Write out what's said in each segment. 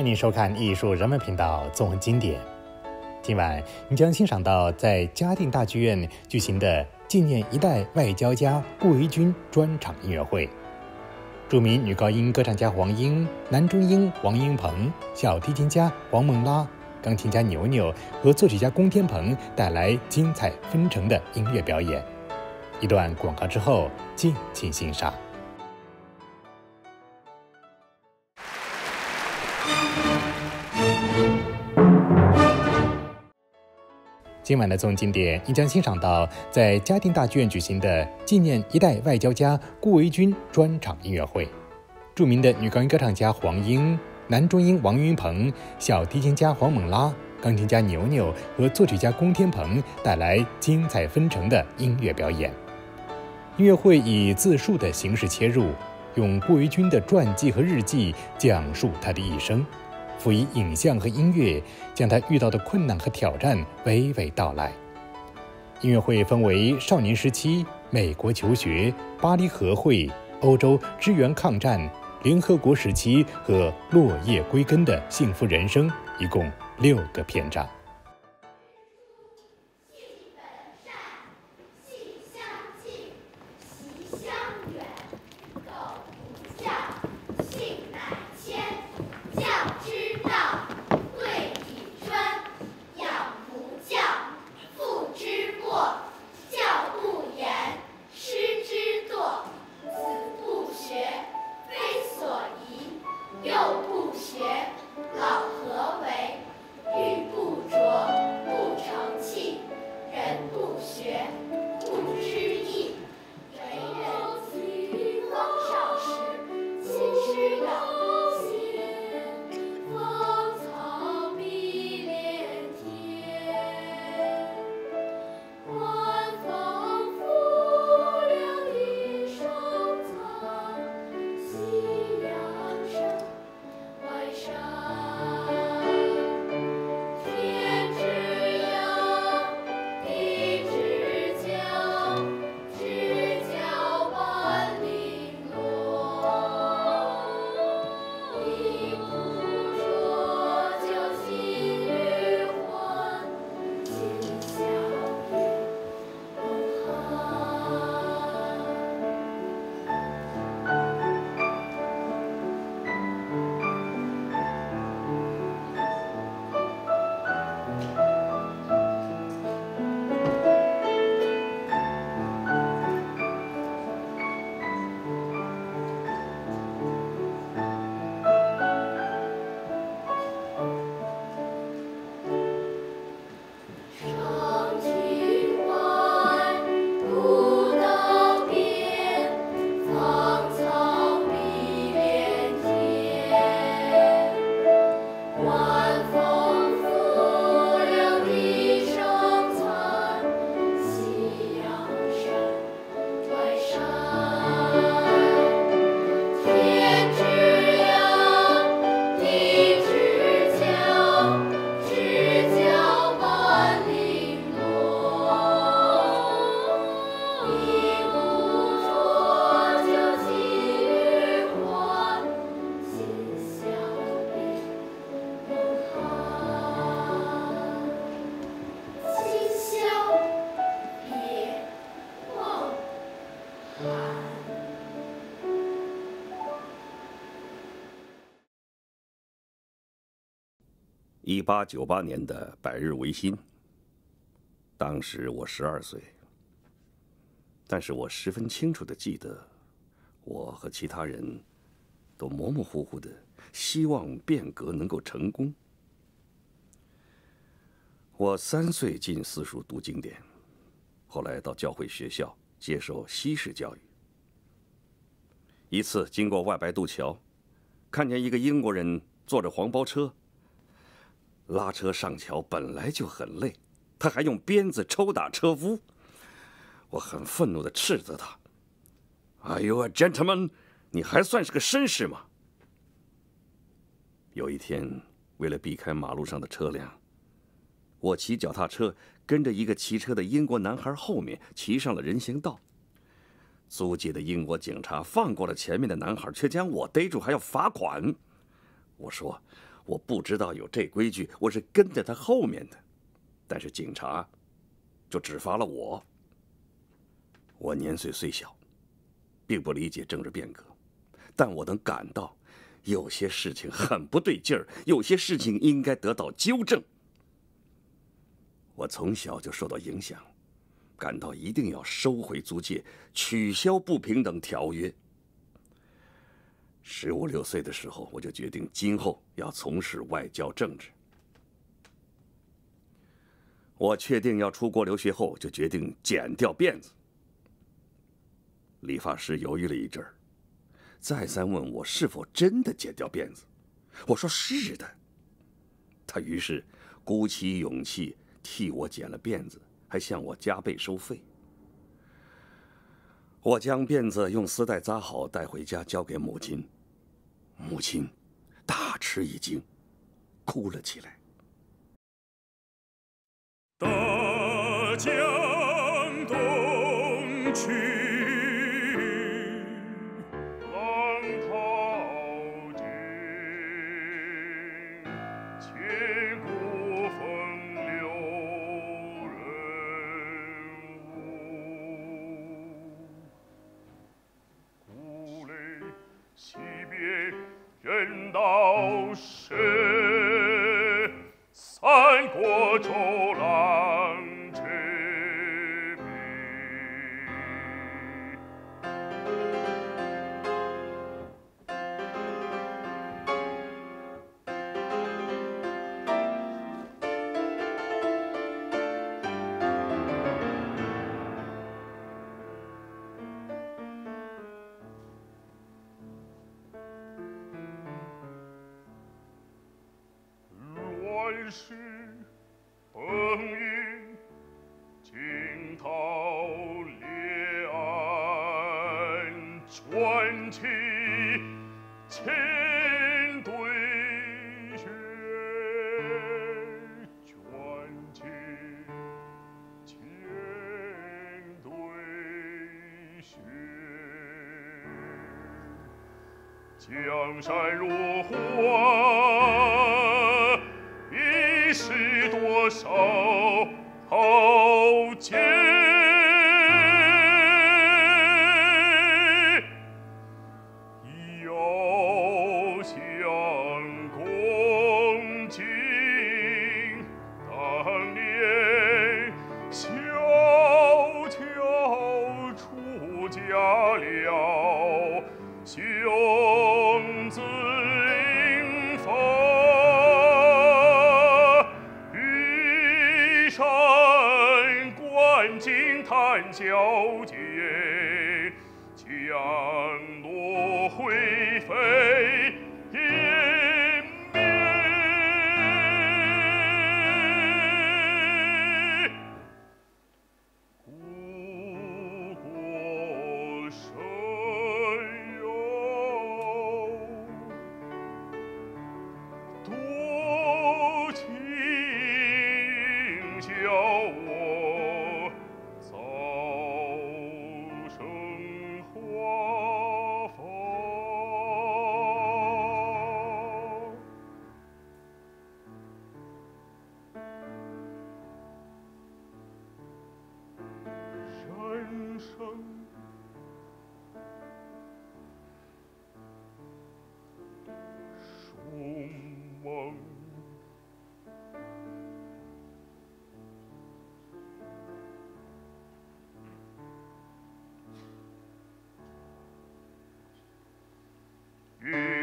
欢迎您收看艺术人文频道纵横经典。今晚你将欣赏到在嘉定大剧院举行的纪念一代外交家顾维钧专场音乐会。著名女高音歌唱家黄英、男中音王英鹏、小提琴家黄梦拉、钢琴家牛牛和作曲家龚天鹏带来精彩纷呈的音乐表演。一段广告之后，敬请欣赏。今晚的综艺经典，你将欣赏到在嘉定大剧院举行的纪念一代外交家顾维钧专场音乐会。著名的女高音歌唱家黄英、男中音王云鹏、小提琴家黄猛拉、钢琴家牛牛和作曲家龚天鹏带来精彩纷呈的音乐表演。音乐会以自述的形式切入，用顾维钧的传记和日记讲述他的一生。辅以影像和音乐，将他遇到的困难和挑战娓娓道来。音乐会分为少年时期、美国求学、巴黎和会、欧洲支援抗战、联合国时期和落叶归根的幸福人生，一共六个篇章。一八九八年的百日维新，当时我十二岁，但是我十分清楚的记得，我和其他人都模模糊糊的希望变革能够成功。我三岁进私塾读经典，后来到教会学校接受西式教育。一次经过外白渡桥，看见一个英国人坐着黄包车。拉车上桥本来就很累，他还用鞭子抽打车夫。我很愤怒地斥责他：“Are you a gentleman？你还算是个绅士吗？”有一天，为了避开马路上的车辆，我骑脚踏车跟着一个骑车的英国男孩后面骑上了人行道。租界的英国警察放过了前面的男孩，却将我逮住，还要罚款。我说我不知道有这规矩，我是跟在他后面的。但是警察就只罚了我。我年岁虽小，并不理解政治变革，但我能感到有些事情很不对劲儿，有些事情应该得到纠正。我从小就受到影响。感到一定要收回租界，取消不平等条约。十五六岁的时候，我就决定今后要从事外交政治。我确定要出国留学后，就决定剪掉辫子。理发师犹豫了一阵儿，再三问我是否真的剪掉辫子。我说是的。他于是鼓起勇气替我剪了辫子。还向我加倍收费。我将辫子用丝带扎好，带回家交给母亲。母亲大吃一惊，哭了起来。江山如画，一时多少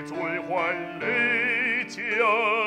把酒流春。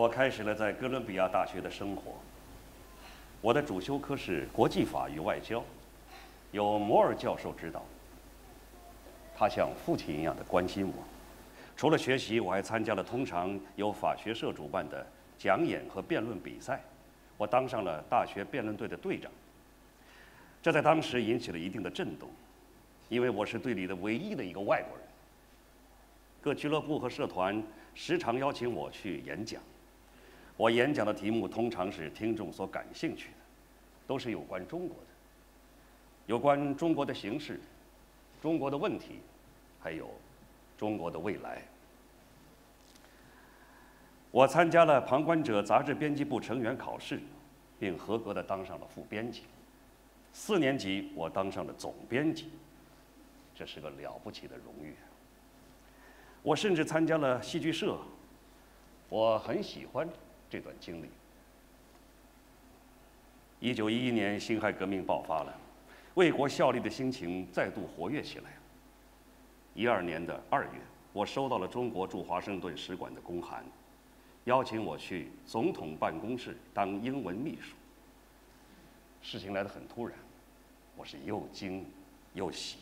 我开始了在哥伦比亚大学的生活。我的主修科是国际法与外交，由摩尔教授指导。他像父亲一样的关心我。除了学习，我还参加了通常由法学社主办的讲演和辩论比赛。我当上了大学辩论队的队长。这在当时引起了一定的震动，因为我是队里的唯一的一个外国人。各俱乐部和社团时常邀请我去演讲。我演讲的题目通常是听众所感兴趣的，都是有关中国的，有关中国的形势、中国的问题，还有中国的未来。我参加了《旁观者》杂志编辑部成员考试，并合格的当上了副编辑。四年级我当上了总编辑，这是个了不起的荣誉。我甚至参加了戏剧社，我很喜欢。这段经历。一九一一年，辛亥革命爆发了，为国效力的心情再度活跃起来。一二年的二月，我收到了中国驻华盛顿使馆的公函，邀请我去总统办公室当英文秘书。事情来得很突然，我是又惊又喜。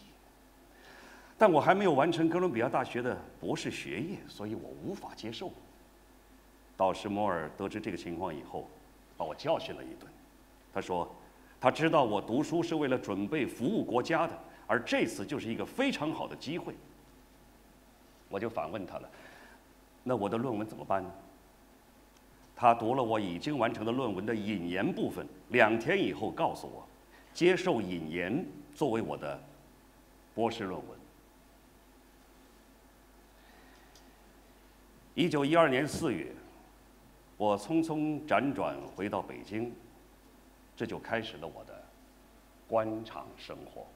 但我还没有完成哥伦比亚大学的博士学业，所以我无法接受。导师摩尔得知这个情况以后，把我教训了一顿。他说：“他知道我读书是为了准备服务国家的，而这次就是一个非常好的机会。”我就反问他了：“那我的论文怎么办呢？”他读了我已经完成的论文的引言部分，两天以后告诉我，接受引言作为我的博士论文。一九一二年四月。我匆匆辗转回到北京这就开始了我的官场生活。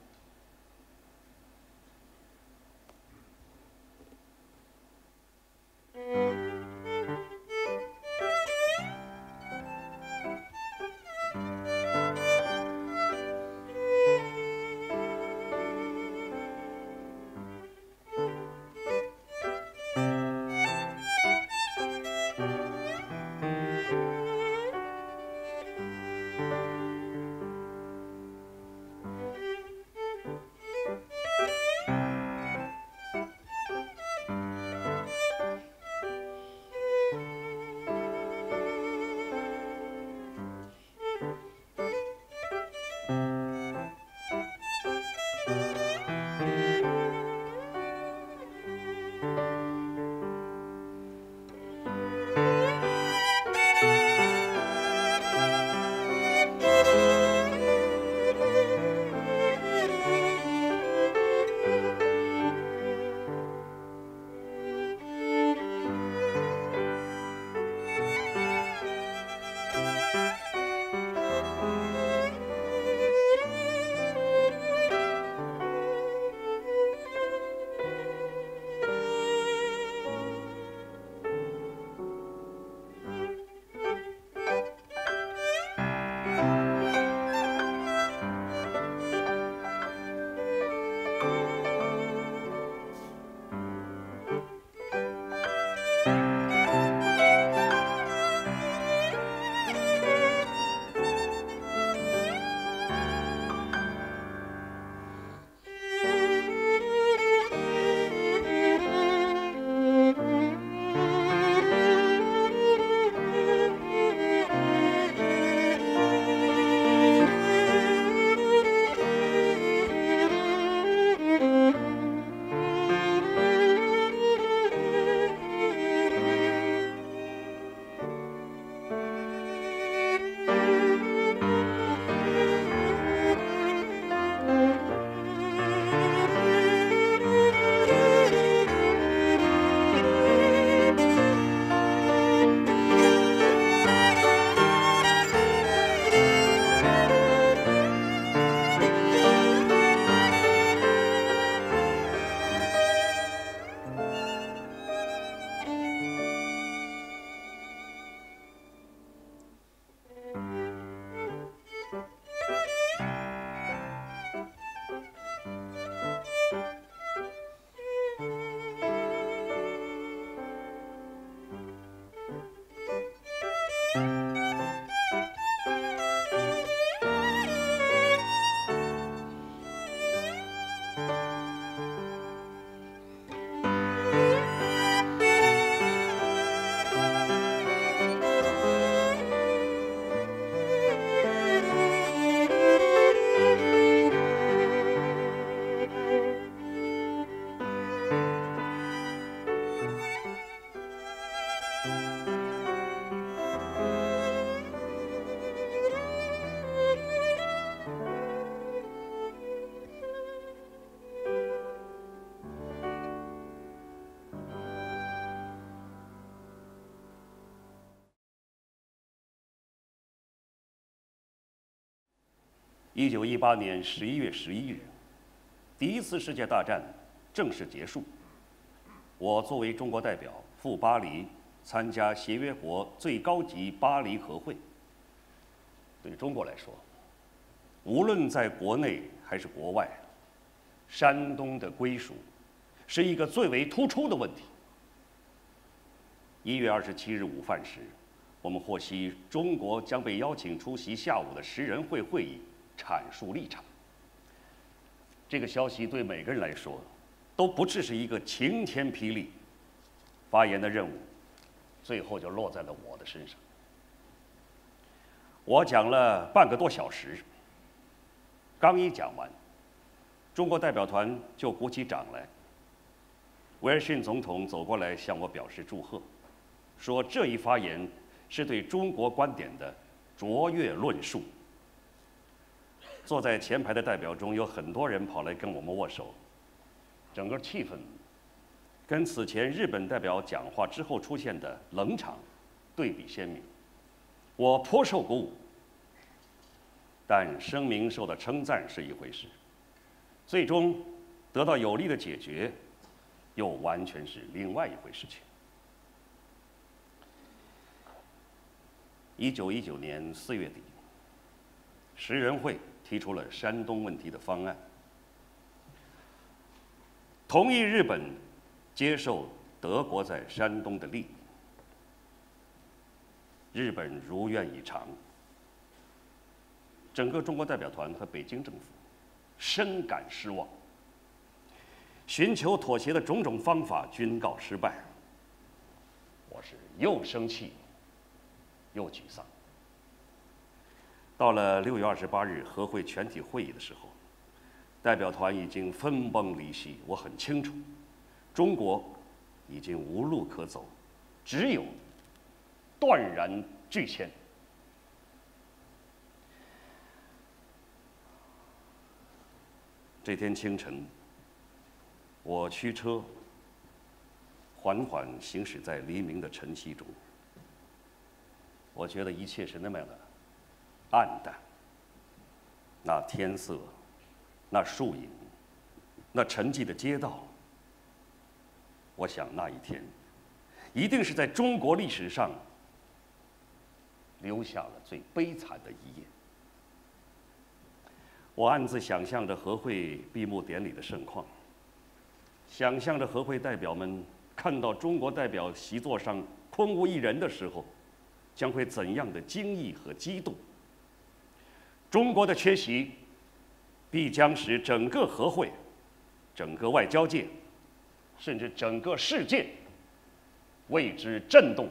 一九一八年十一月十一日，第一次世界大战正式结束。我作为中国代表赴巴黎参加协约国最高级巴黎和会。对中国来说，无论在国内还是国外，山东的归属是一个最为突出的问题。一月二十七日午饭时，我们获悉中国将被邀请出席下午的十人会会议。阐述立场。这个消息对每个人来说，都不只是一个晴天霹雳。发言的任务，最后就落在了我的身上。我讲了半个多小时，刚一讲完，中国代表团就鼓起掌来。威尔逊总统走过来向我表示祝贺，说这一发言是对中国观点的卓越论述。坐在前排的代表中有很多人跑来跟我们握手，整个气氛跟此前日本代表讲话之后出现的冷场对比鲜明，我颇受鼓舞。但声明受到称赞是一回事，最终得到有力的解决，又完全是另外一回事情。一九一九年四月底，十人会。提出了山东问题的方案，同意日本接受德国在山东的利益。日本如愿以偿，整个中国代表团和北京政府深感失望，寻求妥协的种种方法均告失败。我是又生气又沮丧。到了六月二十八日和会全体会议的时候，代表团已经分崩离析。我很清楚，中国已经无路可走，只有断然拒签。这天清晨，我驱车缓缓行驶在黎明的晨曦中，我觉得一切是那么样的。暗淡，那天色，那树影，那沉寂的街道。我想那一天，一定是在中国历史上留下了最悲惨的一页。我暗自想象着和会闭幕典礼的盛况，想象着和会代表们看到中国代表席座上空无一人的时候，将会怎样的惊异和激动。中国的缺席，必将使整个和会、整个外交界，甚至整个世界为之震动。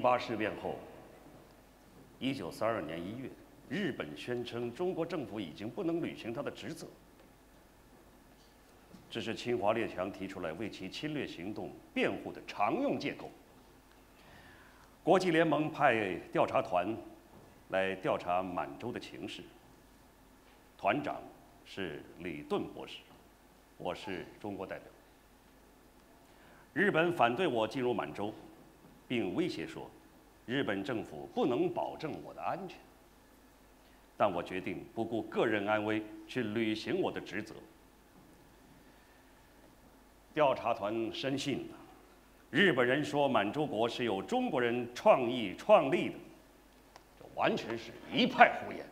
八事变后，一九三二年一月，日本宣称中国政府已经不能履行他的职责，这是侵华列强提出来为其侵略行动辩护的常用借口。国际联盟派调查团来调查满洲的情势，团长是李顿博士，我是中国代表。日本反对我进入满洲。并威胁说，日本政府不能保证我的安全，但我决定不顾个人安危去履行我的职责。调查团深信，日本人说满洲国是由中国人创意创立的，这完全是一派胡言。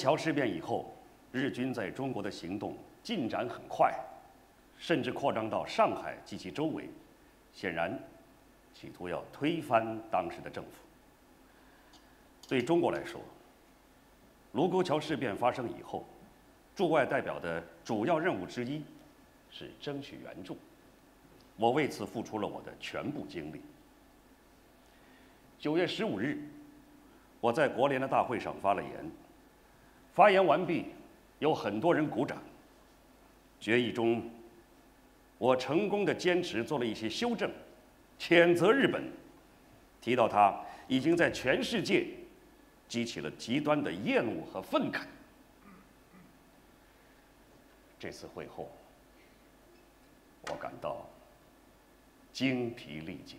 桥事变以后，日军在中国的行动进展很快，甚至扩张到上海及其周围，显然企图要推翻当时的政府。对中国来说，卢沟桥事变发生以后，驻外代表的主要任务之一是争取援助，我为此付出了我的全部精力。九月十五日，我在国联的大会上发了言。发言完毕，有很多人鼓掌。决议中，我成功的坚持做了一些修正，谴责日本，提到他已经在全世界激起了极端的厌恶和愤慨。这次会后，我感到精疲力竭。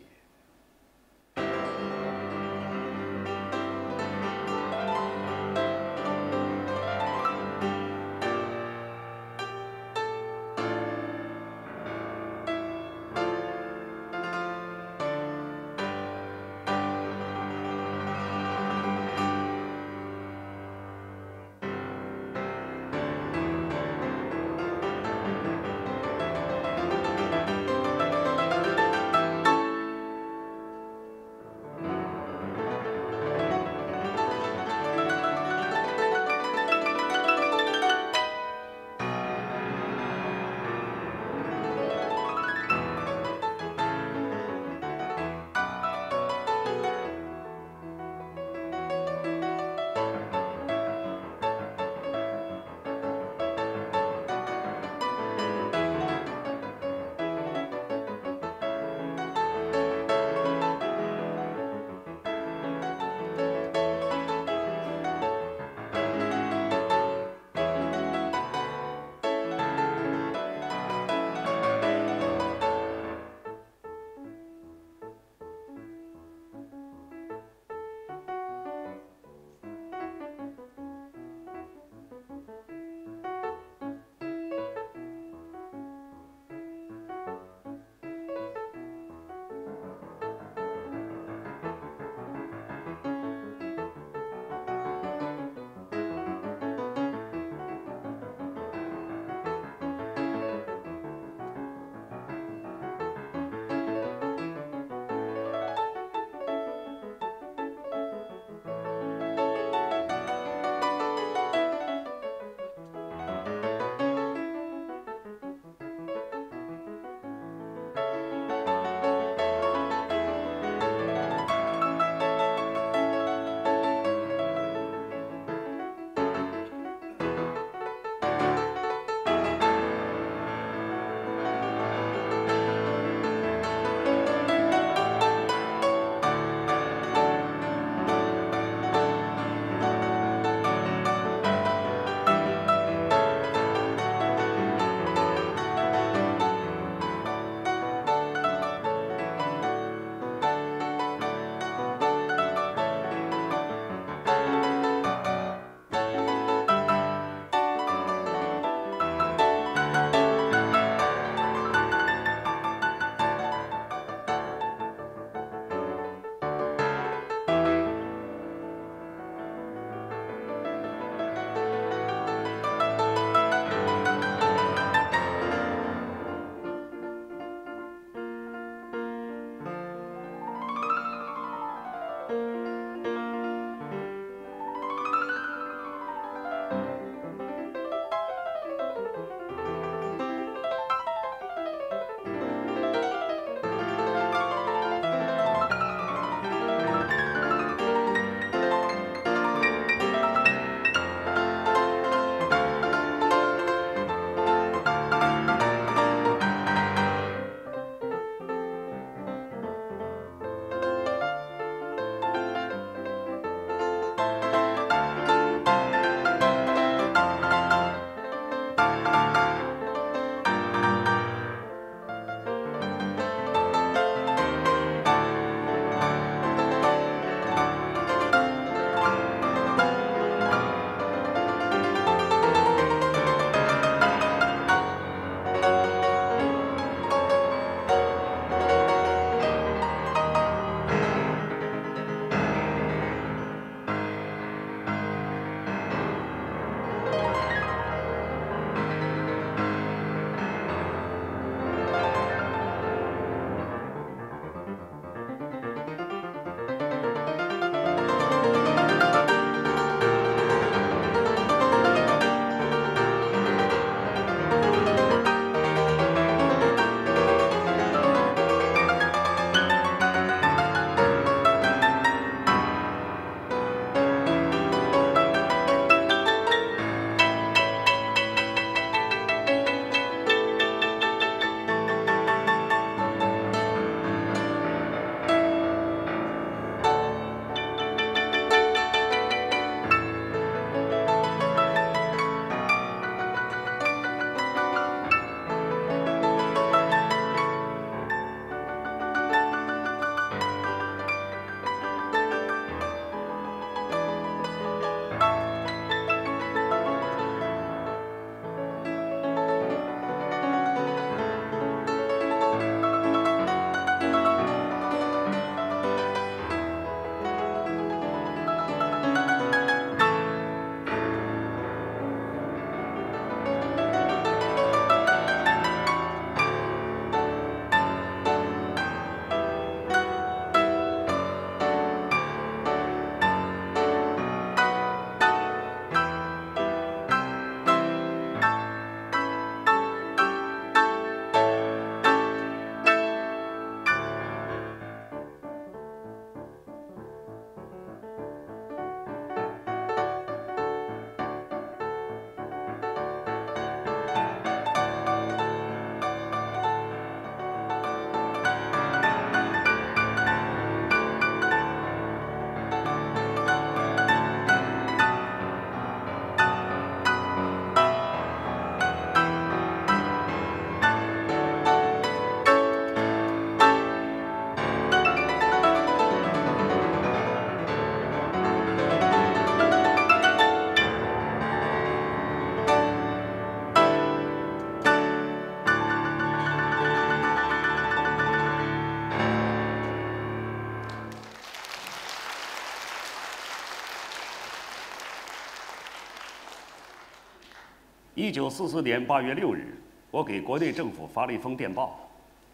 一九四四年八月六日，我给国内政府发了一封电报：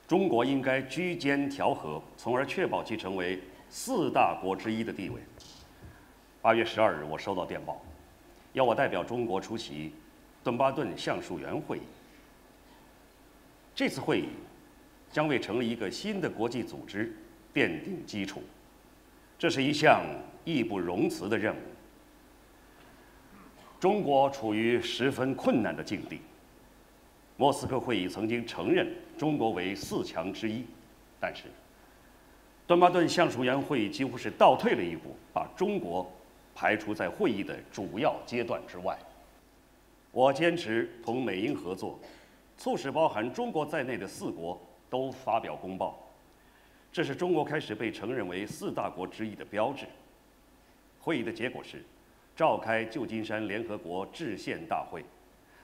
中国应该居间调和，从而确保其成为四大国之一的地位。八月十二日，我收到电报，要我代表中国出席顿巴顿橡树园会议。这次会议将为成立一个新的国际组织奠定基础，这是一项义不容辞的任务。中国处于十分困难的境地。莫斯科会议曾经承认中国为四强之一，但是顿巴顿橡树园会议几乎是倒退了一步，把中国排除在会议的主要阶段之外。我坚持同美英合作，促使包含中国在内的四国都发表公报，这是中国开始被承认为四大国之一的标志。会议的结果是。召开旧金山联合国制宪大会，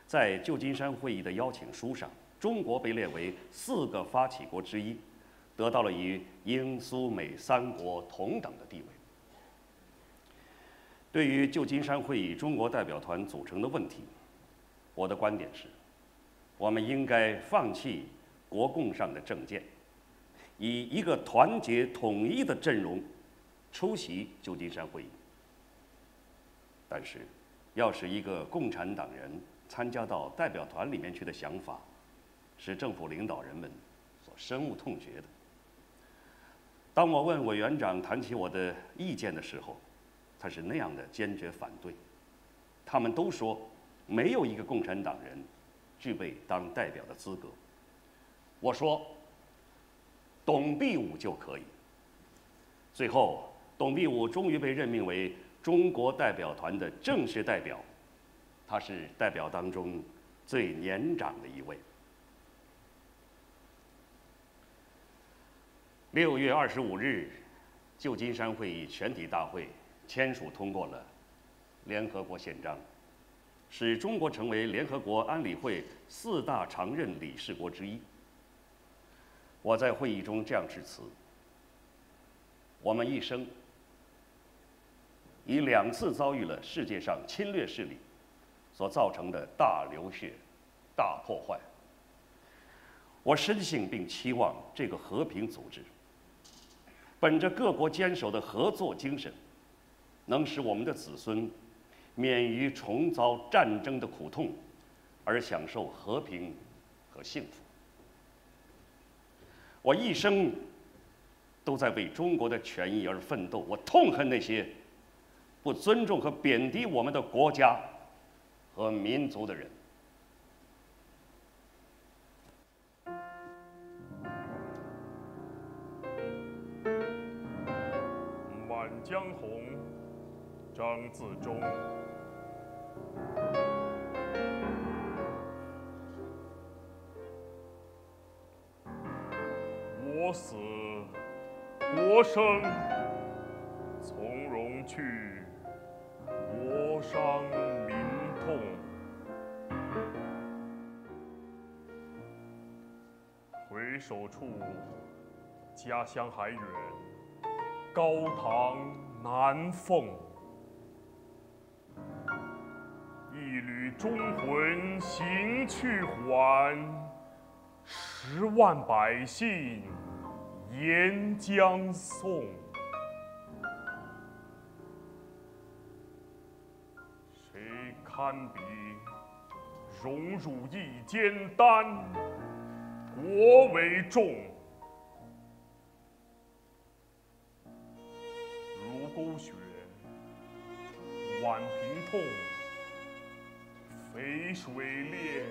在旧金山会议的邀请书上，中国被列为四个发起国之一，得到了与英、苏、美三国同等的地位。对于旧金山会议中国代表团组成的问题，我的观点是，我们应该放弃国共上的政见，以一个团结统一的阵容出席旧金山会议。但是，要使一个共产党人参加到代表团里面去的想法，是政府领导人们所深恶痛绝的。当我问委员长谈起我的意见的时候，他是那样的坚决反对。他们都说，没有一个共产党人具备当代表的资格。我说，董必武就可以。最后，董必武终于被任命为。中国代表团的正式代表，他是代表当中最年长的一位。六月二十五日，旧金山会议全体大会签署通过了联合国宪章，使中国成为联合国安理会四大常任理事国之一。我在会议中这样致辞：我们一生。已两次遭遇了世界上侵略势力所造成的大流血、大破坏。我深信并期望这个和平组织，本着各国坚守的合作精神，能使我们的子孙免于重遭战争的苦痛，而享受和平和幸福。我一生都在为中国的权益而奋斗，我痛恨那些。不尊重和贬低我们的国家和民族的人。满江红，张自忠。我死，我生，从容去。伤民痛，回首处，家乡还远，高堂难凤。一缕忠魂行去还，十万百姓沿江送。堪比荣辱一肩担，国为重。如沟雪，宛平痛；淝水烈，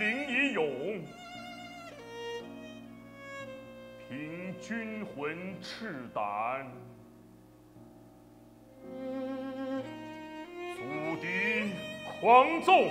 临以勇。凭军魂赤胆。黄纵。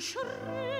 شر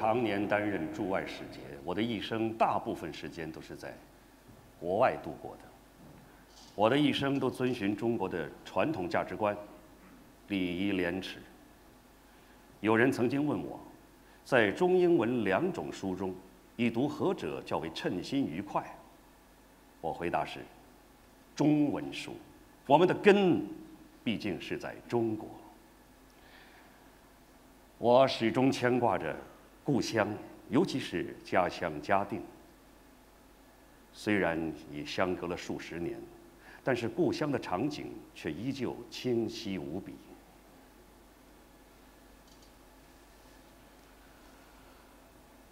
常年担任驻外使节，我的一生大部分时间都是在国外度过的。我的一生都遵循中国的传统价值观，礼仪廉耻。有人曾经问我，在中英文两种书中，以读何者较为称心愉快？我回答是：中文书。我们的根毕竟是在中国。我始终牵挂着。故乡，尤其是家乡嘉定，虽然已相隔了数十年，但是故乡的场景却依旧清晰无比。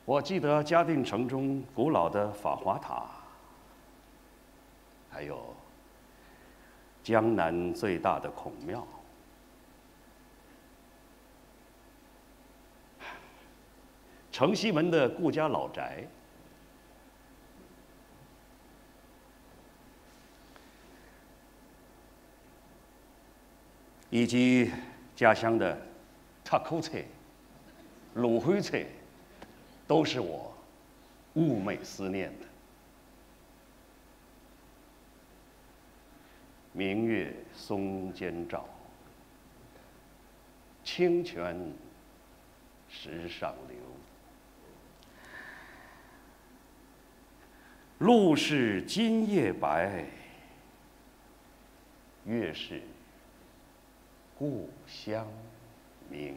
我记得嘉定城中古老的法华塔，还有江南最大的孔庙。城西门的顾家老宅，以及家乡的插口菜、鲁灰菜，都是我寤寐思念的。明月松间照，清泉石上流。路是今夜白，月是故乡明。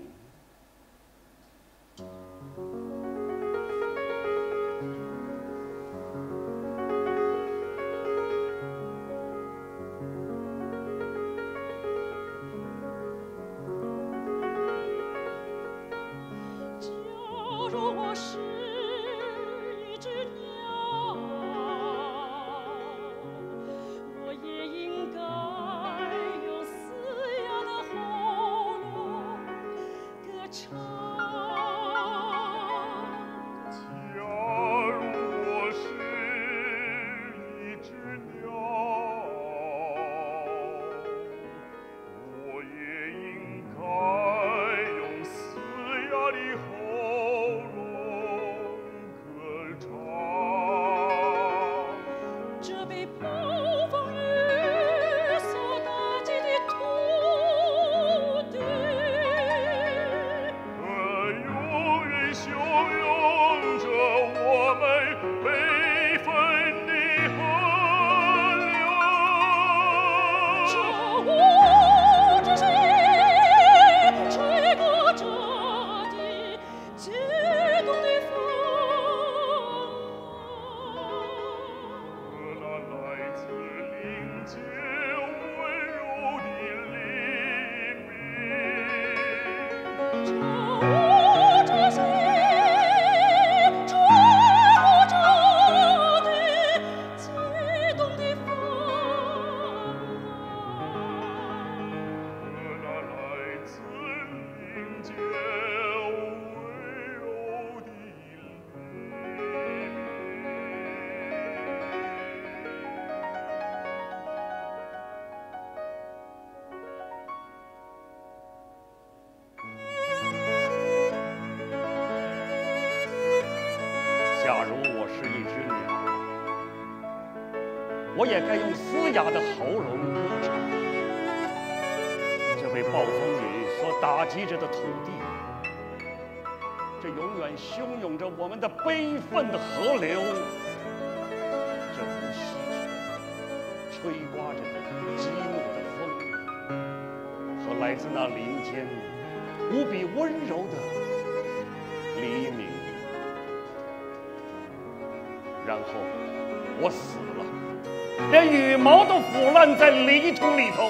也该用嘶哑的喉咙歌唱，这被暴风雨所打击着的土地，这永远汹涌着我们的悲愤的河流，这无息着吹刮着的激怒的风，和来自那林间无比温柔的黎明，然后我死。连羽毛都腐烂在泥土里头，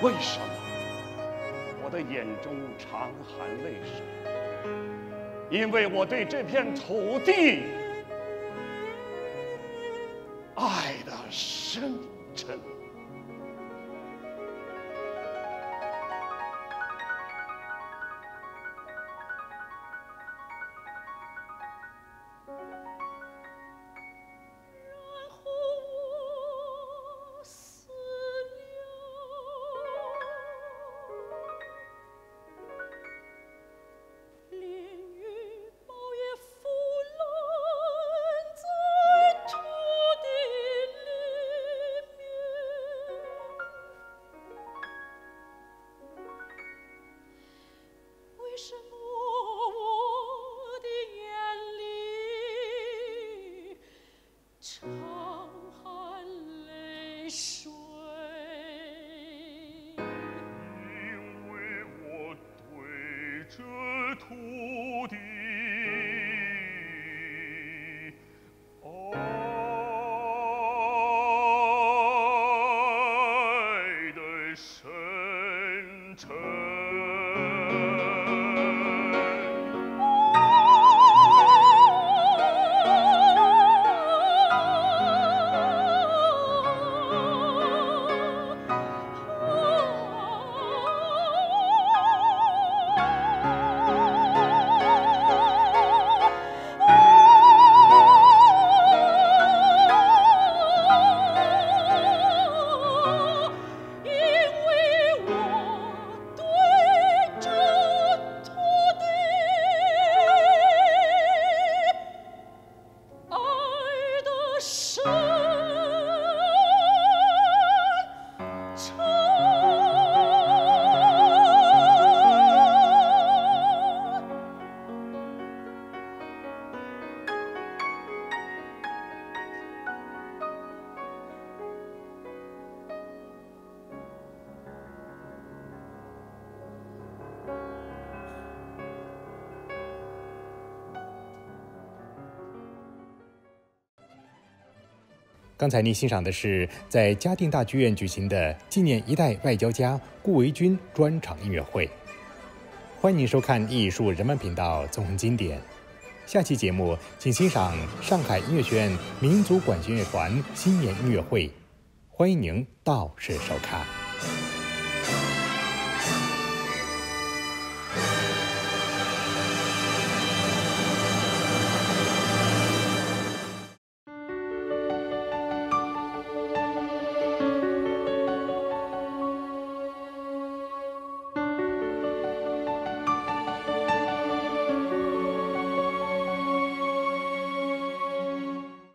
为什么我的眼中常含泪水？因为我对这片土地刚才您欣赏的是在嘉定大剧院举行的纪念一代外交家顾维钧专场音乐会。欢迎您收看艺术人文频道纵横经典。下期节目，请欣赏上海音乐学院民族管弦乐团新年音乐会。欢迎您到时收看。